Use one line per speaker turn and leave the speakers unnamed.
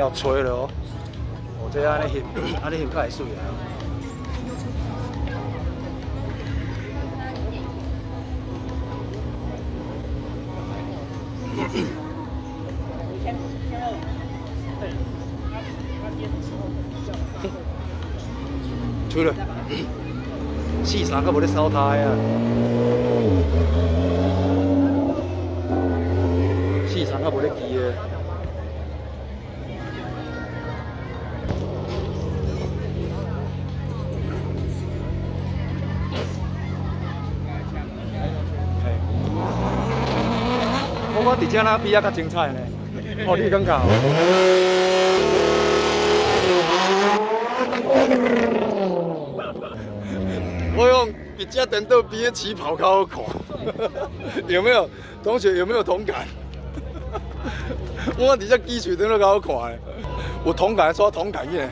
要吹了哦！我这安尼翕，安尼翕太水啊！吹了，四三个无咧烧胎啊！四三个无咧记啊！我我伫遮那比较较精彩呢，哦，你感觉？我用比加等豆比起跑高看，有没有同学有没有同感？我伫遮基础等都高看，有同感刷同感耶。